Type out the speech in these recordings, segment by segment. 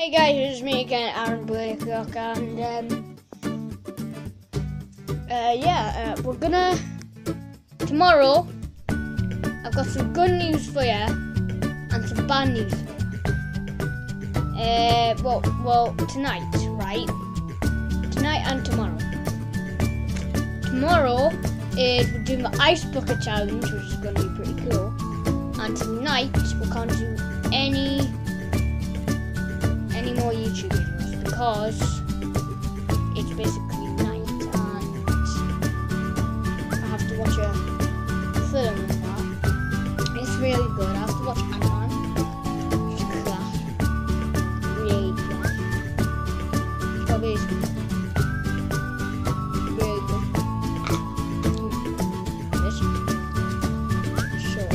Hey guys, it's me again, Aaron Blakelock, and um, uh, yeah, uh, we're gonna tomorrow. I've got some good news for you and some bad news. Uh, well, well, tonight, right? Tonight and tomorrow. Tomorrow is we're doing the ice bucket challenge, which is gonna be pretty cool. And tonight we can't do any any because it's basically night and I have to watch a film that. It's really good. I have to watch Ant-Man. Really. Probably really good. This. Sure.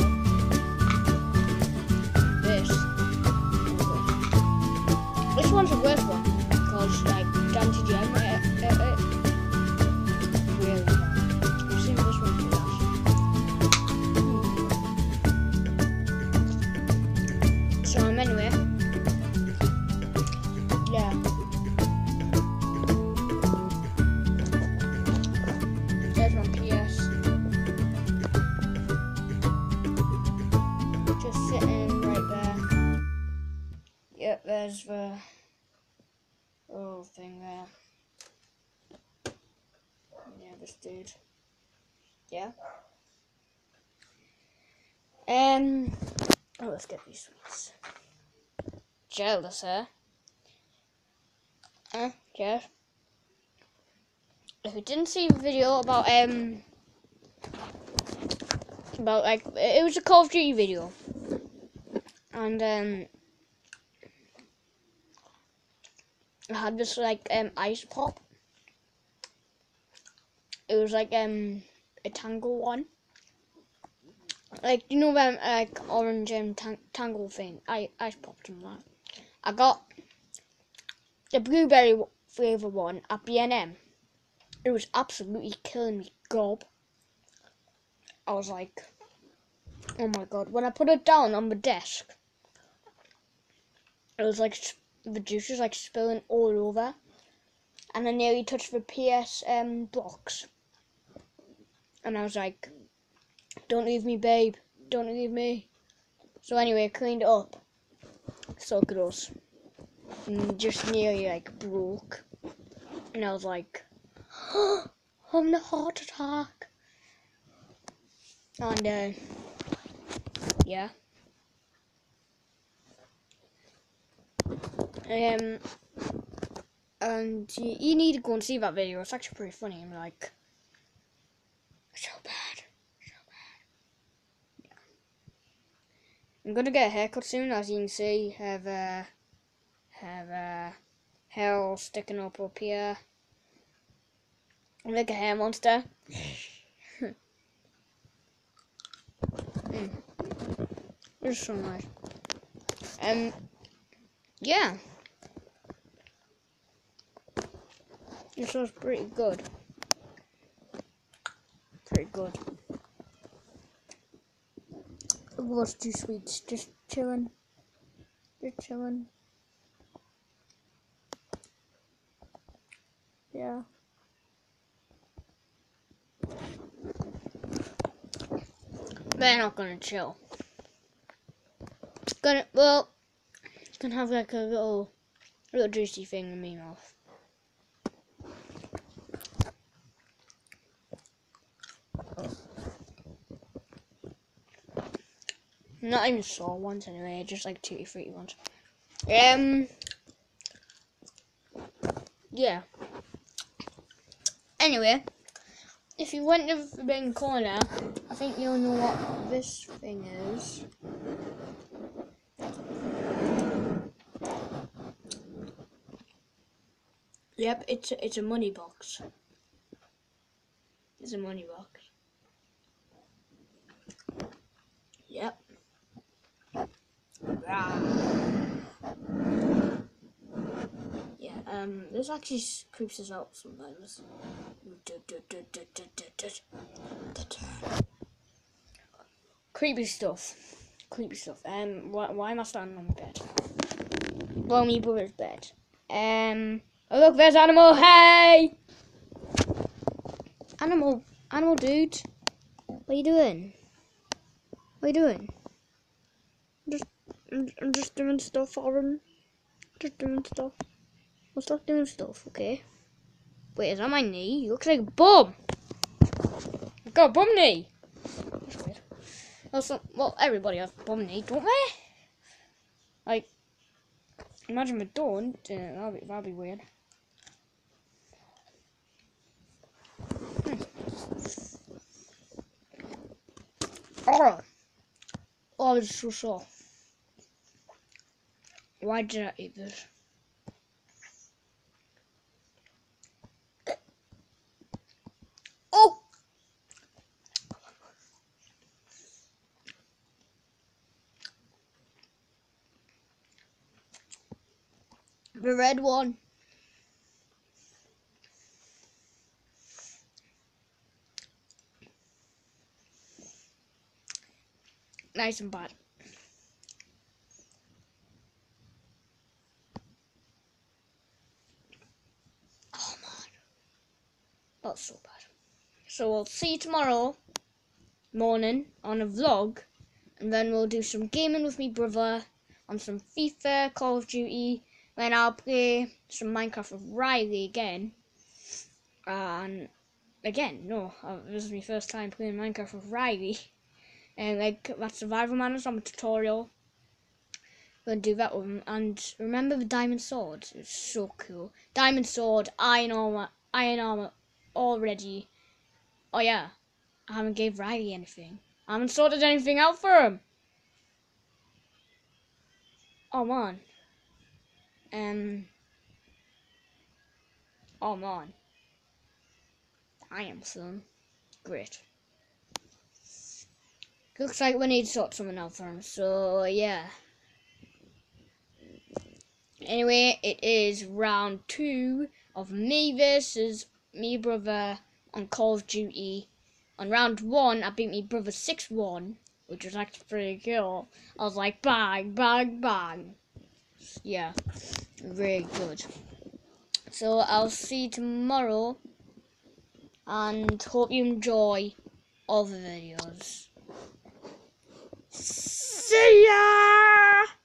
This. This one's Sitting right there. Yep, there's the little thing there. Yeah, this dude. Yeah. Um. Oh, let's get these sweets. Jealous, huh? Huh? Jeff? If you didn't see the video about um about like it was a Call of Duty video, and um I had this like um ice pop. It was like um a tangle one. Like you know them like orange um tang- tangle thing. I ice popped and that. I got the blueberry flavor one at B&M. It was absolutely killing me, gob. I was like, oh my god. When I put it down on the desk, it was like the juice was like spilling all over, and I nearly touched the PS um blocks. And I was like, don't leave me, babe. Don't leave me. So anyway, I cleaned it up. So gross. And just nearly like broke. And I was like, I'm the heart attack. And uh, yeah. Um, and you, you need to go and see that video. It's actually pretty funny. I'm like, so bad, so bad. Yeah. I'm gonna get a haircut soon, as you can see. Have uh, have uh, hair all sticking up up here. I'm like a hair monster. mm. It's so nice. Um, yeah. This was pretty good. Pretty good. It was two sweets, just chilling. Just chilling. Yeah. They're not gonna chill. It's gonna well gonna have like a little little juicy thing in my mouth. Not even sour ones anyway, just like tutti fruity ones. Um Yeah. Anyway, if you went to the main corner, I think you'll know what this thing is. Yep, it's a, it's a money box. It's a money box. Yep. Yeah, um, this actually creeps us out sometimes. Creepy stuff. Creepy stuff. Um, why, why am I standing on my bed? Blow me brother's bed. Um. Oh look, there's animal. Hey, animal, animal dude. What are you doing? What are you doing? I'm Just, I'm, I'm just doing stuff for him. Just doing stuff. I'll stop doing stuff, okay? Wait, is that my knee? You look like a bum. I've got a bum knee. That's weird. Also, well, everybody has a bum knee, don't they? Like, imagine we don't. Uh, that'd, be, that'd be weird. Oh, oh, is so soft. Why did I eat this? Oh! The red one. Nice and bad. Oh man. That's so bad. So we'll see you tomorrow morning on a vlog and then we'll do some gaming with me brother on some FIFA, Call of Duty, then I'll play some Minecraft with Riley again. And again, no, this is my first time playing Minecraft with Riley. And like that survival man is on a tutorial. We'll do that him. And remember the diamond sword? It's so cool. Diamond sword, iron armor, iron armor already. Oh yeah, I haven't gave Riley anything. I haven't sorted anything out for him. Oh man. Um. Oh man. I am son. Great. Looks like we need to sort something out for him. So yeah. Anyway, it is round two of me versus me brother on Call of Duty. On round one, I beat me brother 6-1, which was actually pretty cool. I was like, bang, bang, bang. Yeah, very good. So I'll see you tomorrow, and hope you enjoy all the videos. See ya!